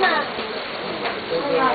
妈妈